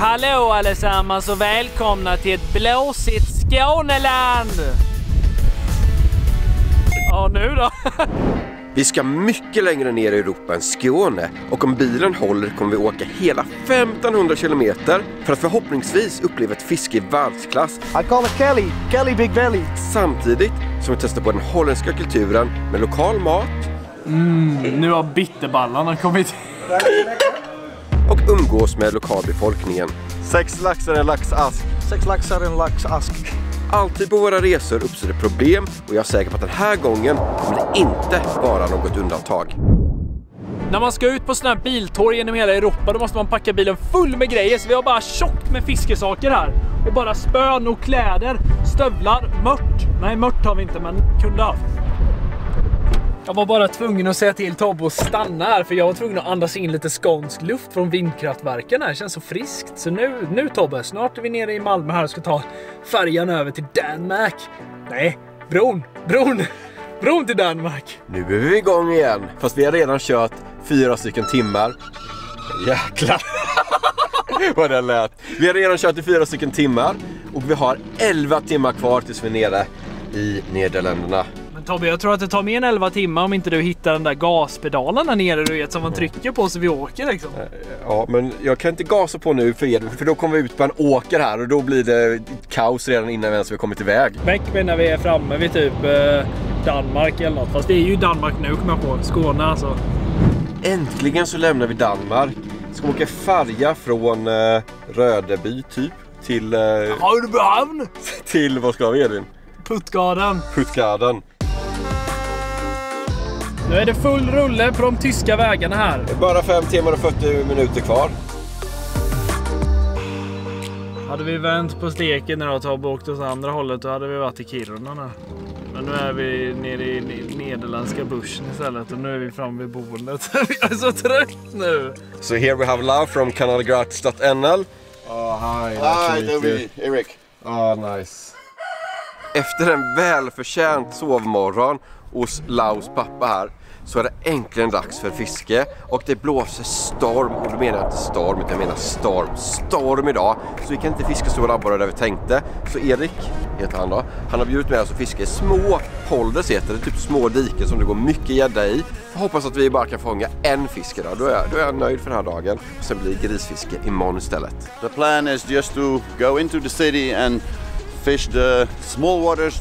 Hallå allesammans och välkomna till ett blåsigt Skåneland! Ja, nu då? Vi ska mycket längre ner i Europa än Skåne och om bilen håller kommer vi åka hela 1500 kilometer för att förhoppningsvis uppleva ett fiske i världsklass I call it Kelly. Kelly Big Belly. samtidigt som vi testar på den holländska kulturen med lokal mat Nu har bitterballarna kommit. och umgås med lokalbefolkningen. Sex laxar i en laxask. Sex laxar i en laxask. Alltid på våra resor uppstår det problem och jag är säker på att den här gången kommer det inte vara något undantag. När man ska ut på sådana här biltår genom hela Europa då måste man packa bilen full med grejer. Så vi har bara tjockt med fiskesaker här. Och bara spön och kläder, stövlar, mört. Nej, mört har vi inte, men kunde haft. Jag var bara tvungen att säga till Tobbe att stanna här för jag var tvungen att andas in lite skånsk luft från vindkraftverken här. Det känns så friskt. Så nu, nu Tobbe, snart är vi nere i Malmö här och ska ta färjan över till Danmark. Nej, bron, bron, bron till Danmark. Nu är vi igång igen, fast vi har redan kört fyra stycken timmar. Jäklar vad det lät. Vi har redan kört i fyra stycken timmar och vi har 11 timmar kvar tills vi är nere i Nederländerna. Tobbe, jag tror att det tar mer än 11 timmar om inte du hittar den där gaspedalen där nere du vet som man trycker på så vi åker liksom. Ja, men jag kan inte gasa på nu för er, för då kommer vi ut på en åker här och då blir det kaos redan innan vi ens har kommit iväg. Väck med när vi är framme vid typ eh, Danmark eller något. Fast det är ju Danmark nu kommer jag på. Skåne alltså. Äntligen så lämnar vi Danmark. Ska åka färja från eh, Rödeby typ till, eh, Rödbyhavn! till vad ska vi Edvin? Puttgarden. Puttgarden. Nu är det full rulle på de tyska vägarna här. Det är bara 5 timmar och 40 minuter kvar. Hade vi vänt på steken när jag Tobbe åkte åt andra hållet då hade vi varit i Kiruna nu. Men nu är vi nere i ne- nederländska bushen istället och nu är vi framme vid boendet. jag är så trött nu! So here we have love from kanalgratis.nl. Oh, hi. Hi, Toby. Erik. Oh, nice. Efter en välförtjänt sovmorgon hos Laus pappa här så är det äntligen dags för fiske. Och det blåser storm. Och då menar jag inte storm utan jag menar storm, storm idag. Så vi kan inte fiska stora abborrar där vi tänkte. Så Erik heter han då, han har bjudit med oss att fiska i små polders heter det, typ små diken som det går mycket gädda i. Jag hoppas att vi bara kan fånga en fisk idag, då är, jag, då är jag nöjd för den här dagen. Sen blir det grisfiske imorgon istället. The plan is just to go into the city and fish the small waters,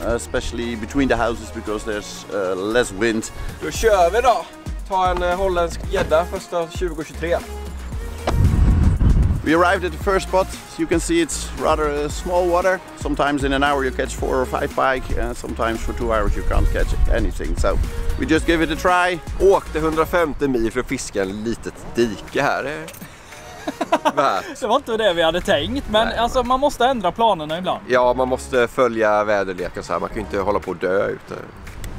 especially between the houses because there's uh, less wind. Då kör vi då! Ta en eh, holländsk gädda första 2023. We arrived at the first spot. As you can see, it's rather uh, small water. Sometimes in an hour you catch four or five pike, and sometimes for two hours you can't catch anything. So we just give it a try. Åkte 150 mil för att fiska en litet dike här. Värt. Det var inte det vi hade tänkt, men alltså man måste ändra planerna ibland. Ja, man måste följa väderleken så här. Man kan ju inte hålla på att dö ute.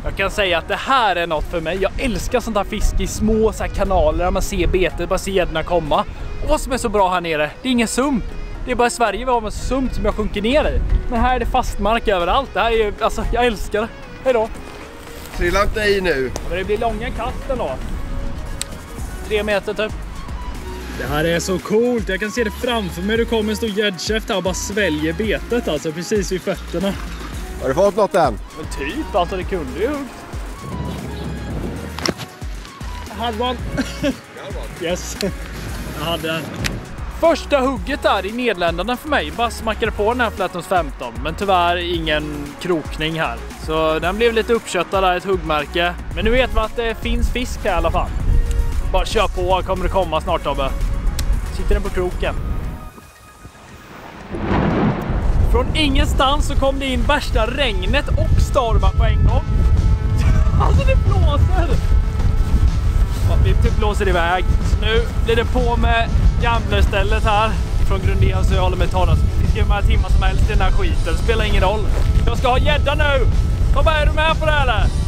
Jag kan säga att det här är något för mig. Jag älskar sånt här fiske i små så här kanaler där man ser betet, bara ser gäddorna komma. Och vad som är så bra här nere, det är ingen sump. Det är bara i Sverige vi har en sump som jag sjunker ner i. Men här är det fastmark överallt. Det här är ju, alltså jag älskar det. Hejdå. Trilla inte i nu. Men det blir långa kast ändå. Tre meter typ. Det här är så coolt. Jag kan se det framför mig. Det kommer en stor gäddkäft här och bara sväljer betet alltså precis vid fötterna. Har du fått något än? Men typ, alltså det kunde ju huggt. Jag hade one. yes. Jag hade en. Första hugget där i Nederländerna för mig. Bara smackade på den här Flatons 15. Men tyvärr ingen krokning här. Så den blev lite uppköttad där, ett huggmärke. Men nu vet vi att det finns fisk här i alla fall. Bara kör på, kommer det komma snart Tobbe. Sitter den på kroken. Från ingenstans så kom det in värsta regnet och stormar på en gång. Alltså det blåser! Ja, vi typ blåser iväg. Så nu blir det på med gamblerstället här från Grundén så jag håller mig talas. Vi ska hur många timmar som helst i den här skiten. Det Spelar ingen roll. Jag ska ha gädda nu! Tobbe, är du med på det här eller?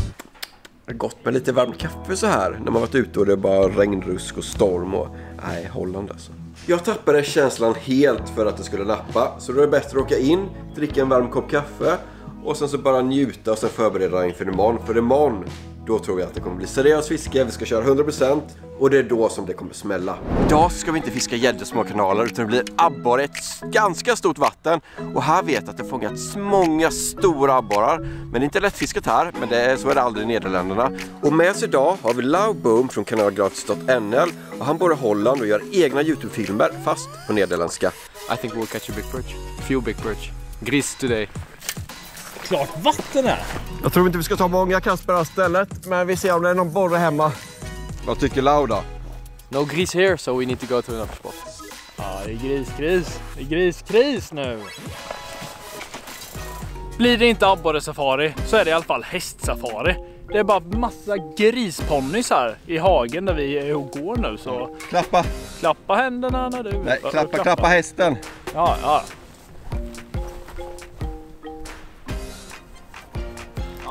Gott med lite varmt kaffe så här när man varit ute och det är bara regnrusk och storm och... Nej, Holland alltså. Jag tappade känslan helt för att det skulle lappa. Så då är det bättre att åka in, dricka en varm kopp kaffe och sen så bara njuta och sen förbereda inför imorgon. För imorgon, då tror jag att det kommer bli seriöst fiske, vi ska köra 100% och det är då som det kommer smälla. Idag ska vi inte fiska gäddesmå kanaler utan det blir abborre ett ganska stort vatten. Och här vet jag att det fångats många stora abborrar. Men det är inte lättfiskat här, men det är, så är det aldrig i Nederländerna. Och med oss idag har vi Lau Boom från kanalgratis.nl och han bor i Holland och gör egna Youtube-filmer fast på nederländska. I think we'll catch a big perch. A few big perch. Gris today. Klart vatten här. Jag tror inte vi ska ta många kast på det här stället, men vi ser om det är någon borre hemma. Vad tycker Lau då? No gris here, so we need to go to another spot. Ja, det är griskris. Det är griskris nu. Blir det inte abborresafari så är det i alla fall hästsafari. Det är bara massa grisponnys här i hagen där vi är och går nu så Klappa! klappa händerna när du... Nej, klappa, klappa hästen! Ja, ja.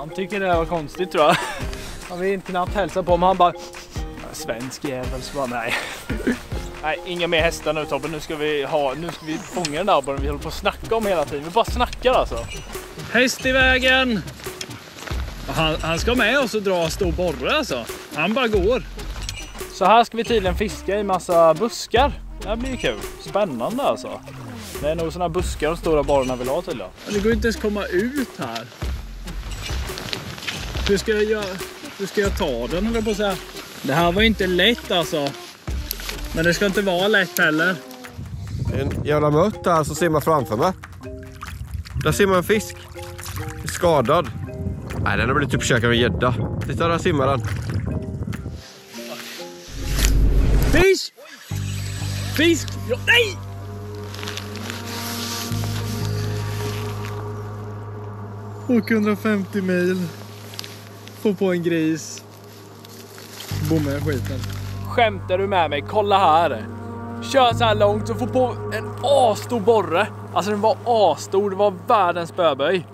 Han tycker det var konstigt tror jag. Han vill inte knappt hälsa på mig. Han bara... Svensk jävel. Så bara, nej. Nej, inga mer hästar nu Tobbe. Nu ska vi, ha, nu ska vi fånga den där abborren vi håller på att snacka om hela tiden. Vi bara snackar alltså. Häst i vägen! Han, han ska med oss och dra stor borre alltså. Han bara går. Så här ska vi tydligen fiska i massa buskar. Det här blir ju kul. Spännande alltså. Det är nog sådana buskar de stora borrarna vill ha tydligen. Det går inte ens komma ut här. Hur ska jag? Hur ska jag ta den jag på säga. Det här var inte lätt alltså. Men det ska inte vara lätt heller. En jävla mört där som simmar framför mig. Där simmar en fisk. Skadad. Nej, den har blivit uppkäkad av en gädda. Titta, där simmar den. Fisk! Fisk! Ja, nej! Åka 150 mil. Få på en gris. Bomma i skiten. Skämtar du med mig? Kolla här. Kör så här långt och få på en asstor borre. Alltså den var asstor. Det var världens spöböj.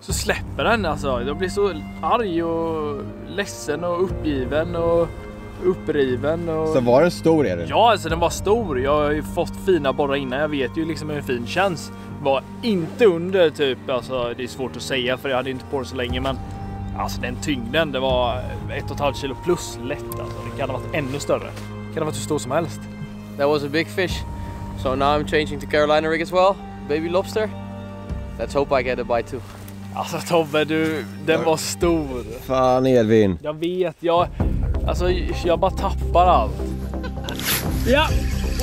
Så släpper den alltså. Jag blir så arg och ledsen och uppgiven och uppriven. Och... var den stor är den? Ja, alltså den var stor. Jag har ju fått fina borrar innan. Jag vet ju liksom hur fin känns. Var inte under typ, alltså det är svårt att säga för jag hade inte på det så länge, men alltså den tyngden, det var ett och ett halvt kilo plus lätt alltså. Det kan ha varit ännu större. Det kan ha varit hur stor som helst. That was a big fish. So now I'm changing to Carolina rig as well. Baby lobster. Let's hope I get a bite too. Alltså Tobbe, du, den var stor. Fan Edvin. Jag vet, jag, alltså jag bara tappar allt. Ja,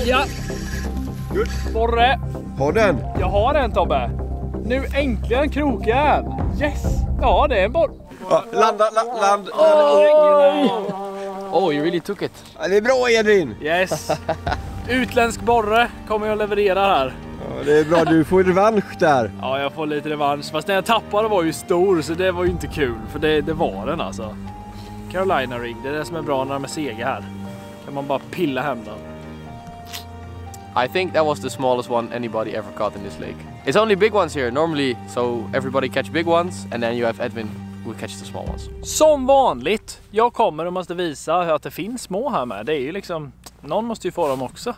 ja. Borre, Har den? Jag har en Tobbe. Nu äntligen en. Yes! Ja, det är en borr. Ja, landa, la, land. Oh, you really took it. Ja, det är bra Edvin. Yes! Utländsk borre kommer jag leverera här. Ja, det är bra, du får revansch där. Ja, jag får lite revansch. Fast den jag tappade var ju stor så det var ju inte kul. För det, det var den alltså. Carolina rig, det är det som är bra när de är sega här. Kan man bara pilla hem den. I think that was the smallest one anybody ever caught in this lake. It's only big ones here normally, so everybody catch big ones and then you have Edwin who catches the small ones. Som vanligt. Jag kommer och måste visa att det finns små här med. Det är ju liksom, någon måste ju få dem också.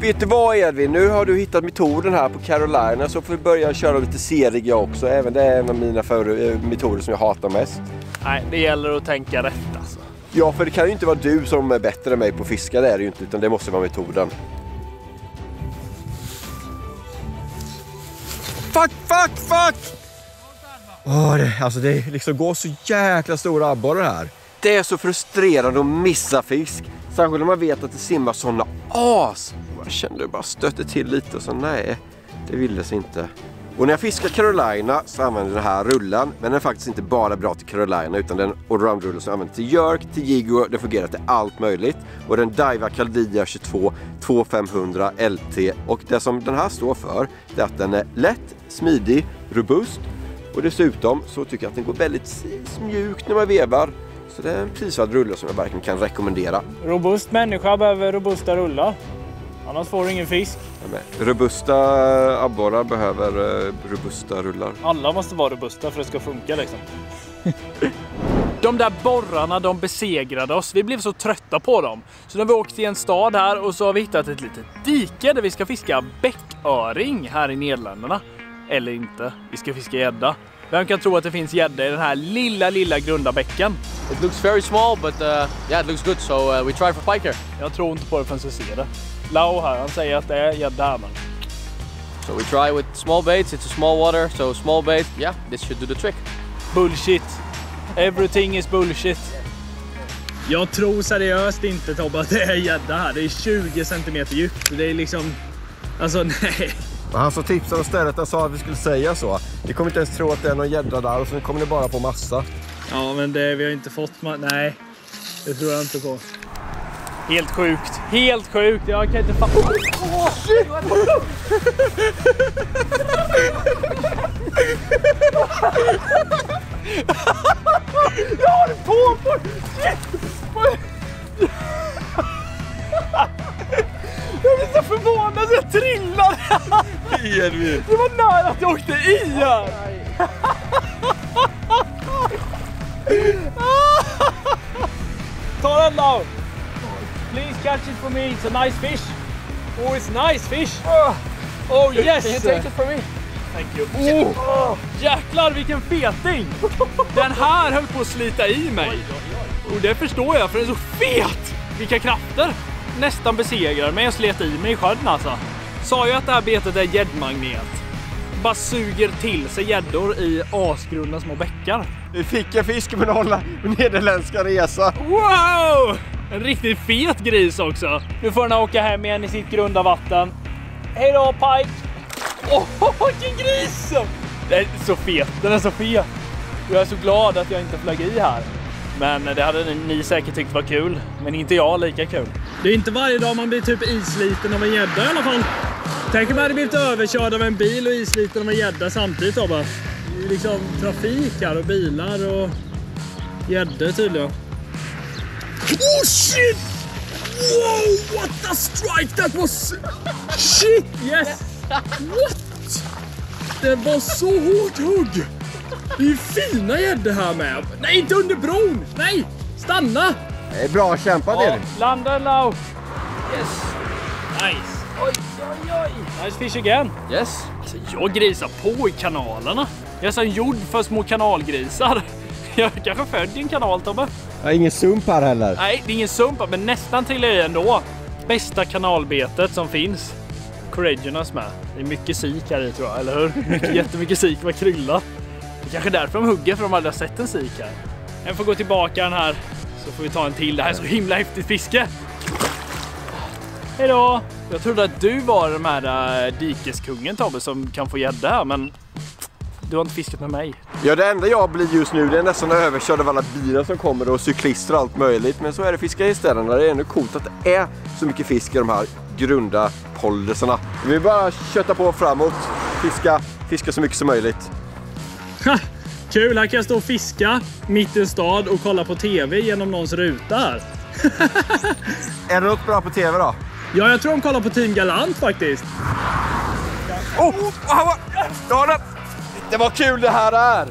Vet du vad Edvin, nu har du hittat metoden här på Carolina så får vi börja köra lite serig jag också. Även det är en av mina eh, metoder som jag hatar mest. Nej, det gäller att tänka rätt alltså. Ja, för det kan ju inte vara du som är bättre än mig på att fiska, det är det ju inte, utan det måste vara metoden. Fuck, fuck, fuck! Åh, det, alltså det liksom går så jäkla stora abborrar här. Det är så frustrerande att missa fisk. Särskilt när man vet att det simmar såna as. Jag kände bara stötte till lite och så nej, det ville sig inte. Och när jag fiskar Carolina så använder jag den här rullen. Men den är faktiskt inte bara bra till Carolina utan den allround-rullen som jag använder till jerk, till jigo, den fungerar till allt möjligt. Och den Daiwa Caldia 22 2500 LT. Och det som den här står för det är att den är lätt, smidig, robust och dessutom så tycker jag att den går väldigt mjukt när man vevar. Så det är en prisvärd rulle som jag verkligen kan rekommendera. Robust människa behöver robusta rullar. Annars får du ingen fisk. Men Robusta abborrar behöver eh, robusta rullar. Alla måste vara robusta för att det ska funka liksom. De där borrarna de besegrade oss. Vi blev så trötta på dem. Så nu har vi åkt till en stad här och så har vi hittat ett litet dike där vi ska fiska bäcköring här i Nederländerna. Eller inte. Vi ska fiska gädda. Vem kan tro att det finns gädda i den här lilla, lilla grunda bäcken? It looks very small, but uh, yeah, it looks good. So uh, we try for pike here. Jag tror inte på det förrän jag ser det. Lau här, han säger att det är gädda här men... So we try with small baits. It's a small water, so small bait. Yeah, this should do the trick. Bullshit. Everything is bullshit. Jag tror seriöst inte Tobbe att det är gädda här. Det är 20 cm djupt. Det är liksom... Alltså nej. Han som tipsade om stället han sa att vi skulle säga så. Vi kommer inte ens tro att det är någon gädda där och sen kommer ni bara på massa. Ja men det, vi har inte fått... Nej. Det tror jag inte på. Helt sjukt. Helt sjukt. Jag kan inte fatta. Åh shit! Edvin! Det var nära att jag åkte i här! Ta den då! Please catch it for me, it's a nice fish! Oh, it's nice fish! Oh, oh yes! Can you take it for me? Thank you. Oh, jäklar vilken feting! Den här höll på att slita i mig. Och det förstår jag för den är så fet! Vilka krafter! Nästan besegrar mig och slet i mig i sjön alltså. Sa ju att det här betet är gäddmagnet. Bara suger till sig gäddor i asgrunda små bäckar. Vi fick en fisk med med nederländska resa. Wow! En riktigt fet gris också. Nu får den åka hem igen i sitt grunda vatten. Hej då Pike! Åh, oh, vilken gris! Den är så fet, den är så fet. Jag är så glad att jag inte flög i här. Men det hade ni, säkert tyckt var kul, men inte jag lika kul. Det är inte varje dag man blir typ isliten av en gädda i alla fall. Tänk om jag hade blivit överkörd av en bil och isliten av en gädda samtidigt då bara. Det är liksom trafik här och bilar och gäddor tydligen. Oh shit! Wow, what a strike that was! Shit, yes! What? Det var så hårt hugg! Det är ju fina gäddor här med. Nej, inte under bron! Nej, stanna! Det är bra kämpat Ja, Edvin. landa low. Yes. Nice. Oj, oj, oj. Nice fish again. Yes. Alltså, jag grisar på i kanalerna. Jag är som gjord för små kanalgrisar. Jag är kanske född i en kanal, Tobbe. Jag har ingen sump här heller. Nej, det är ingen sumpa, men nästan jag i ändå. Bästa kanalbetet som finns. Courageous med. Det är mycket sik här i tror jag, eller hur? Mycket, jättemycket sik med krylla. Det är kanske därför de hugger, för de aldrig har sett en sik här. Jag får gå tillbaka den här, så får vi ta en till. Det här är så himla häftigt fiske! Hej då! Jag trodde att du var den här äh, dikeskungen Tobbe som kan få gädda här, men du har inte fiskat med mig. Ja, det enda jag blir just nu det är nästan överkörd av alla bilar som kommer och cyklister och allt möjligt. Men så är det fiska i städerna. Det är ändå coolt att det är så mycket fisk i de här grunda polderserna. Vi bara kötta på framåt, fiska, fiska så mycket som möjligt. Kul, här kan jag stå och fiska mitt i en stad och kolla på TV genom någons ruta här. Är det något bra på TV då? Ja, jag tror de kollar på Team Galant faktiskt. Oh! oh ja, det, det var kul det här är!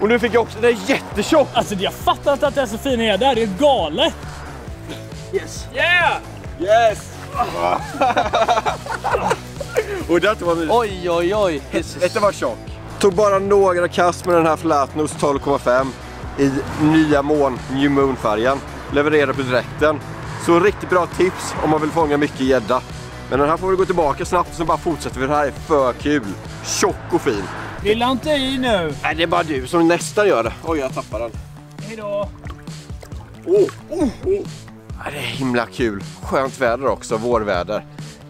Och nu fick jag också, den är jättetjock! Alltså jag fattar inte att det är så fina gäddor. Det är galet. Yes! Yeah! Yes! och det var mysigt. Oj, oj, oj. Detta var tjock. Tog bara några kast med den här Flatnose 12,5 i nya mån, New Moon-färgen. Levererade på direkten. Så riktigt bra tips om man vill fånga mycket gädda. Men den här får vi gå tillbaka snabbt och så bara fortsätter vi. Det här är för kul. Tjock och fin. Lilla inte i nu. Nej, det är bara du som nästan gör det. Oj, jag tappade den. Hej då. Oh, oh, oh. Det är himla kul. Skönt väder också, vårväder.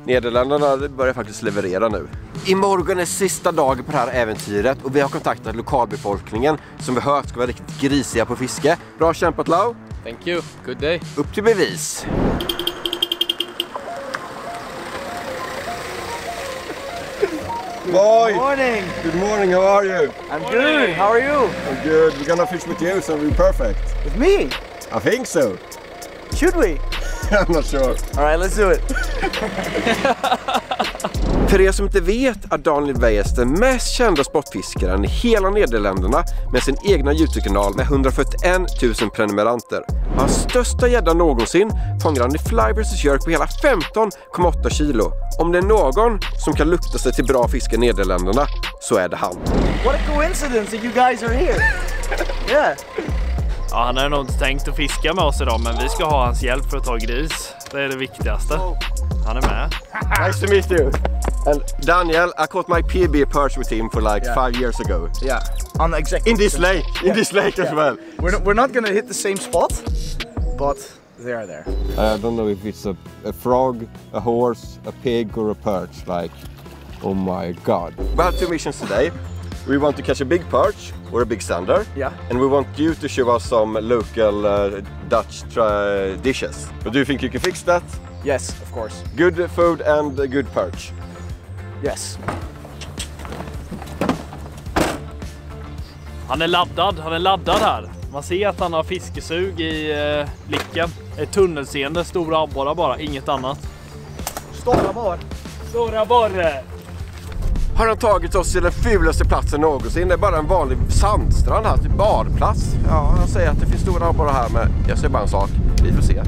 Nederländerna börjar faktiskt leverera nu. Imorgon är sista dagen på det här äventyret och vi har kontaktat lokalbefolkningen som vi hört ska vara riktigt grisiga på fiske. Bra kämpat Lau! Thank you. Good day. Upp till bevis! Boy! Morning. Good morning, how are you? I'm good. How are you? I'm good. We're gonna fish with you, so we're perfect. With me? I think so. Should we? I'm not sure. All right, let's do it. För er som inte vet är Daniel Weiss den mest kända sportfiskaren i hela Nederländerna med sin egna YouTube-kanal med 141 000 prenumeranter. Hans största gädda någonsin fångar han i fly vs jerk på hela 15,8 kilo. Om det är någon som kan lukta sig till bra fisk i Nederländerna så är det han. What a coincidence that you guys are here. Yeah. Ja, han har nog inte tänkt att fiska med oss idag, men vi ska ha hans hjälp för att ta gris. Det är det viktigaste. Han är med. Nice to meet you. And Daniel, I caught my PB perch with him for like Yeah. five years ago. Yeah. On exactly. In this lake, in this lake as well. We're not, we're not gonna hit the same spot, but they are there. I don't know if it's a, a frog, a horse, a pig or a perch. Like, oh my god. We have two missions today. We want to catch a big perch or a big sander. Yeah. And we want you to show us some local uh, Dutch dishes. But do you think you can fix that? Yes, of course. Good food and a good perch. Yes. Han är laddad, han är laddad här. Man ser att han har fiskesug i eh, blicken. Ett tunnelseende, stora abborrar bara, inget annat. Stora bar. Stora abborre! Har han tagit oss till den fulaste platsen någonsin? Det är bara en vanlig sandstrand här, typ badplats. Ja, han säger att det finns stora abborrar här, men jag säger bara en sak. Vi får se.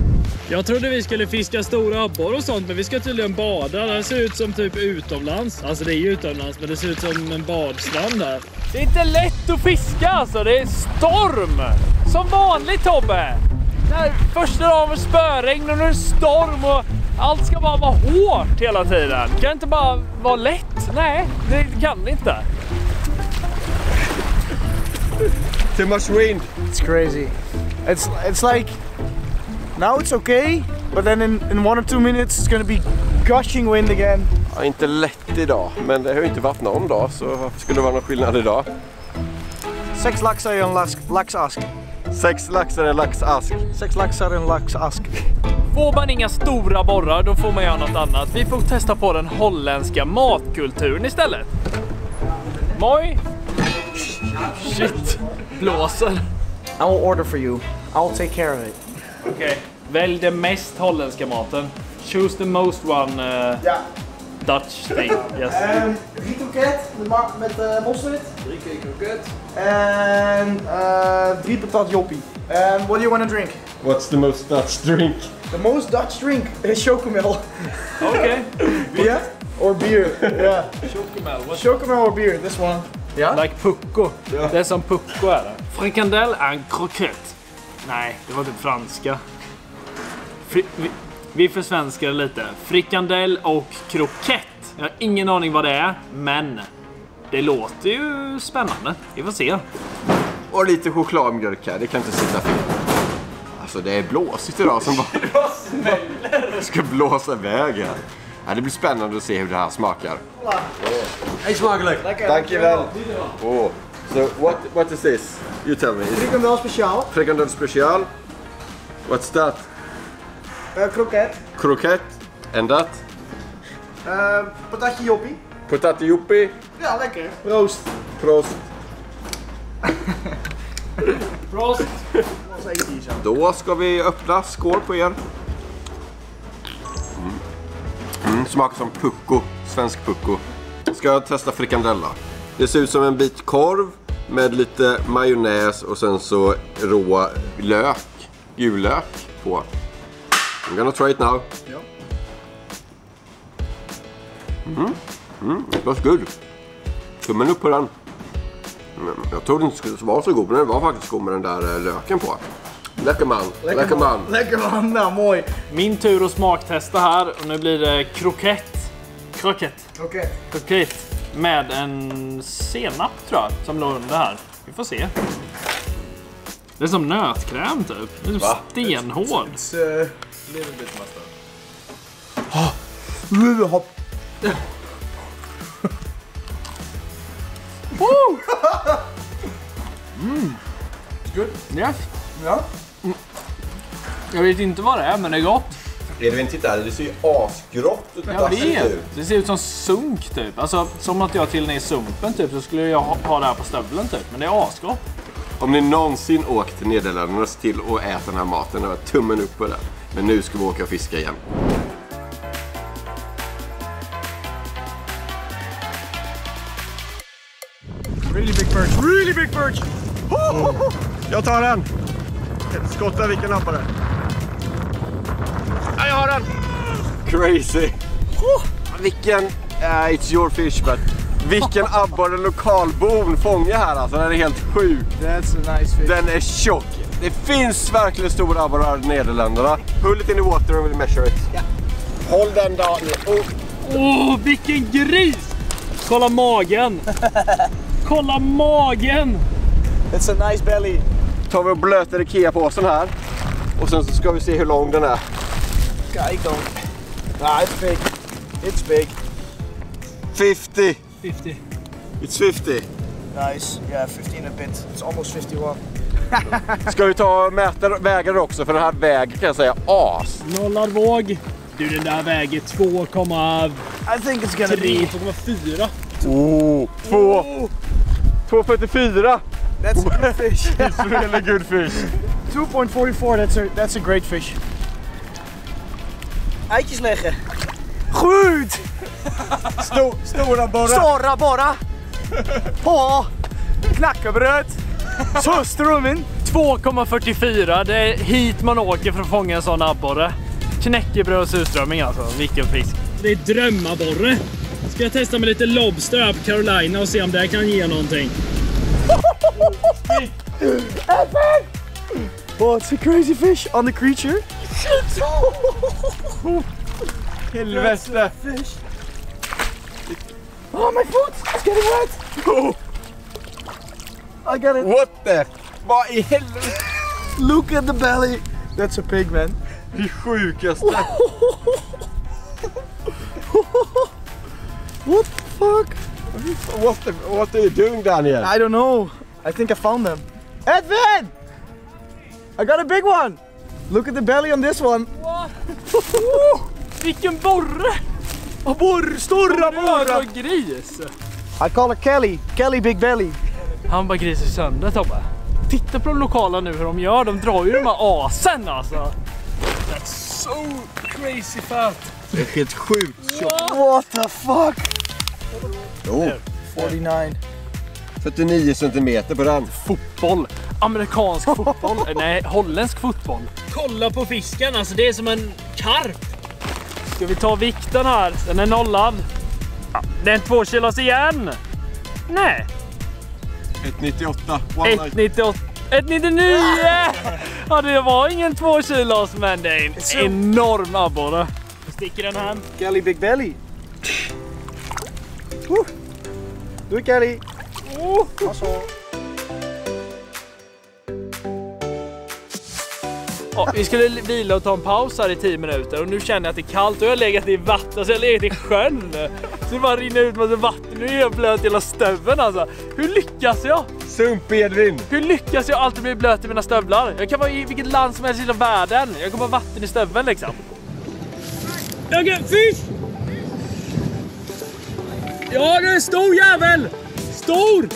Jag trodde vi skulle fiska stora abborre och sånt, men vi ska tydligen bada. Det här ser ut som typ utomlands. Alltså det är ju utomlands, men det ser ut som en badstrand här. Det är inte lätt att fiska alltså, det är storm! Som vanligt Tobbe! Det här är första dagen med spöregn och nu är det storm och allt ska bara vara hårt hela tiden. Kan det inte bara vara lätt? Nej, det kan det inte. Too much wind. It's crazy. It's it's like now it's okay, but then in, in one or two minutes it's gonna be gushing wind again. Ja, inte lätt idag, men det har ju inte varit någon dag, så varför skulle det vara någon skillnad idag? Sex laxar i en lax, laxask. Sex laxar i en laxask. Sex laxar i en laxask. Får man inga stora borrar, då får man göra något annat. Vi får testa på den holländska matkulturen istället. Moj! Shit, blåser. I will order for you. I'll take care of it. Okej, välj den mest holländska maten. Choose the most one uh, Ja. Dutch thing. Yes. Um, drie kroket met, uh, mosterd. Drie keer kroket. En uh, drie patat joppie. And what do you want to drink? What's the most Dutch drink? The most Dutch drink is chocomel. Okej. beer or beer? yeah. Chocomel. What? Chocomel or beer? This one. Yeah. Like pucko. Det är som pucko är det. Frikandel är en krokett. Nej, det var typ franska. Fri vi, vi försvenskar lite. Frikandel och krokett. Jag har ingen aning vad det är, men det låter ju spännande. Vi får se. Och lite chokladmjölk här, det kan inte sitta fel. Alltså det är blåsigt idag som bara... Det ska blåsa iväg här. Ja, det blir spännande att se hur det här smakar. Hej. Lekker. Tack väl. Oh. What, what is this? You tell me. Frikandel speciaal. frikandel special? What's that? Uh, kroket. Kroket? And that? Uh, patatje joppie. Potato yuppie? Ja, lekker. Proost. Prost. Prost! Då ska vi öppna. Skål på er. Mm. Mm, smakar som pucko. Svensk pucko. Ska jag testa frikandella. Det ser ut som en bit korv med lite majonnäs och sen så rå lök. Gul lök på. I'm gonna try it now. Mm. Mm, it was good. Tummen upp på den. Mm, Jag trodde inte det skulle vara så god, men den var faktiskt god med den där eh, löken på. Läcker man. Läcker man. Lekker man. Nou, mooi. Min tur att smaktesta här och nu blir det krokett. Krokett. Kroket. Krokett. Med en senap tror jag, som låg under här. Vi får se. Det är som nötkräm typ. Det är typ stenhård. It's, uh, Oh. Hop. Yes. Ja. Jag vet inte vad det är, men det är gott. Edvin, titta. Det ser ju asgrått och Jag vet. ut. Det ser ut som sunk typ. Alltså som att jag till och med i sumpen typ så skulle jag ha, det här på stövlen typ. Men det är asgott. Om ni någonsin åkt till Nederländerna, se till att äta den här maten. Det var tummen upp på det. Men nu ska vi åka och fiska igen. Really big perch. Really big perch. Jag tar den! Skotta vilken lampa det Ja, jag har den! Crazy! vilken... Uh, it's your fish but Vilken abborre lokalbon fångar här alltså. Den är helt sjuk. That's a nice fish. Den är tjock. Det finns verkligen stora abborrar i Nederländerna. Pull it in the water and we'll measure it. Håll den Daniel. Oh. Åh, vilken gris! Kolla magen! Kolla magen! It's a nice belly. Tar vi och blöter Ikea-påsen här. Och sen så ska vi se hur lång den är. Kijk dan. Ah, it's big. It's big. 50. 50. It's 50. Nice. Yeah, 15 a bit. It's almost 51. Ska vi ta och mäta vägar också för den här väger kan jag säga as. Nollad våg. Du, den där väger 2,3, I think it's gonna be. 2,4. Oh, två. 2,44. That's a good fish. It's really good fish. 2.44. That's a that's a great fish. Eitjes leggen. Goed. Stor, stora borrar. Stora bara. På knackebröd. Så strömmen. 2,44. Det är hit man åker för att fånga en sån abborre. Knäckebröd och surströmming alltså. Vilken fisk. Det är drömabborre. Ska jag testa med lite Lobster här på Carolina och se om det kan ge någonting. Oh, it's a crazy fish on the creature. Helvete. Fish. Oh, my foot! It's getting wet. Oh, I got it. what the? Vad i helvete? Look at the belly. That's a pig, man. Det sjukaste. What the fuck? What, the, what are you doing Daniel? I don't know. I think I found them. Edvin! I got a big one. Look at the belly on this one. Vilken borre! Abborre, stora Rör och gris! I call her Kelly. Kelly Big Belly. Han bara grisar sönder Tobbe. Titta på de lokala nu hur de gör. De drar ju de här asen alltså. That's so crazy fat. Det är helt sjukt tjockt. What the fuck? Oh, 49. 49 centimeter på den. Fotboll. Amerikansk fotboll. Nej, holländsk fotboll. Kolla på fisken alltså. Det är som en karp. Ska vi ta vikten här? Den är nollad. Ja, det är en två kilos igen. Nej, 1,98. 1,98. 1,99! Ja, det var ingen två kilos, men det är en enorm abborre. Sticker den hem. Kelly Big Belly. Woo. Do it, Kelly. Oh. Alltså. Ja, vi skulle vila och ta en paus här i 10 minuter och nu känner jag att det är kallt och jag har legat i vatten, så jag har legat i sjön. Så det bara rinner ut massa vatten, nu är jag blöt i hela stöveln alltså. Hur lyckas jag? Sump Edvin. Hur lyckas jag alltid bli blöt i mina stövlar? Jag kan vara i vilket land som helst i hela världen. Jag kommer ha vatten i stöveln liksom. Jag kan fisk! Ja, det är en stor jävel! Stor!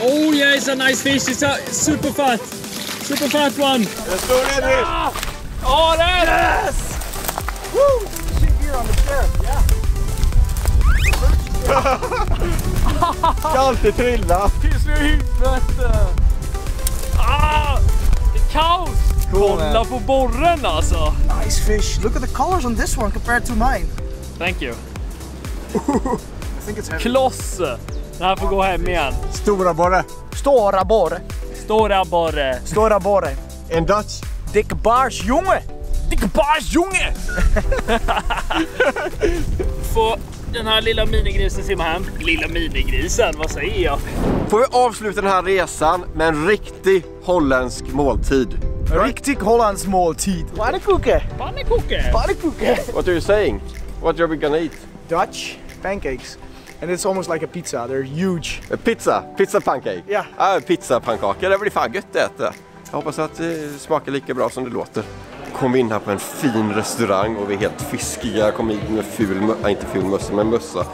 Oh yeah, it's a nice fish. It's a super fat. Super fat one. Den står Edvin. Ja, det är det! Yes! Woo! Shit here on the chair. Yeah. Ska alltid trilla. Finns i huvudet! Ah! Det är kaos! Kolla på borren alltså! Nice fish. Look at the colors on this one compared to mine. Thank you. I think it's heavy. Kloss! Den här får gå hem igen. Stora borre. Stora borre. Stora borre. Stora borre. En Dutch. Dikke baars, jongen. Dikke bars junge! Får den här lilla minigrisen simma hem. Lilla minigrisen, vad säger jag? Får vi avsluta den här resan med en riktig holländsk måltid. Riktig Hollands måltid. Pannenkoeken. Pannekuke! Pannenkoeken. What are you saying? What are we gonna eat? Dutch pancakes. And it's almost like a pizza. They're huge. A Pizza, pizza pancake. Ja. Ah, pizzapannkaka, det blir fan gött att äta. Jag hoppas att det smakar lika bra som det låter. Kom in här på en fin restaurang och vi är helt fiskiga. Kom hit med ful, äh, inte ful mössa, men mössa.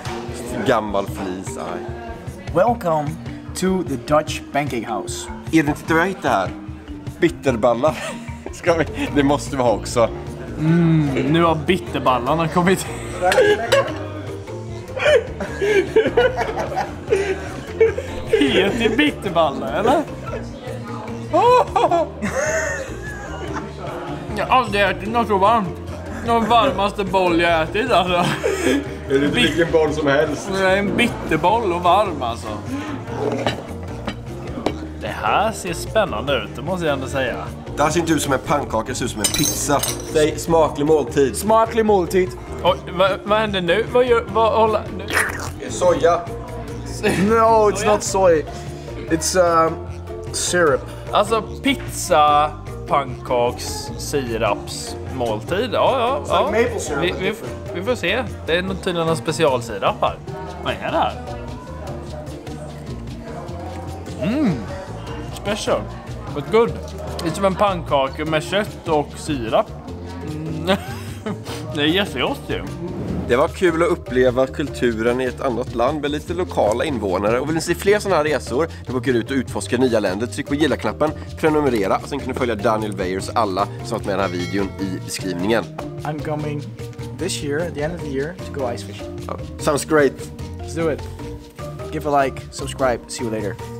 Gammal flis. Aj. Welcome to the Dutch Pancake House. Edvin, titta vad jag hittade här. Bitterballar. Ska vi? Det måste vi ha också. Nu har bitterballarna kommit. Heter det bitterballar eller? Jag har aldrig ätit något så varmt. Den varmaste boll jag ätit alltså. Det är inte vilken boll som helst. Det är en bitterboll och varm alltså. Det här ser spännande ut, det måste jag ändå säga. Det här ser inte ut som en pannkaka, det ser ut som en pizza. Säg smaklig måltid. Smaklig måltid. Oj, vad, vad händer nu? Vad gör... Vad hålla... Nu. Soja. No, it's not soy. It's um, syrup. Alltså pizza, pannkaks, siraps, måltid. Ja, ja. ja. like maple syrup, Vi, vi, vi får se. Det är tydligen en specialsirap här. Vad är det här? Mm. Special. But good. Det är som en pannkaka med kött och sirap. Mm. det är jättegott ju. Det var kul att uppleva kulturen i ett annat land med lite lokala invånare. Och vill ni se fler sådana här resor, där vi åker ut och utforskar nya länder, tryck på gilla-knappen, prenumerera och sen kan ni följa Daniel Weyers alla som varit med i den här videon i beskrivningen. I'm coming this year, at the end of the year, to go ice fishing. Sounds great! Let's do it. Give a like, subscribe, see you later.